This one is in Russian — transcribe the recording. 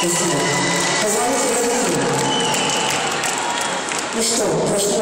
Спасибо. Позвоните родителям. Ну что, прошло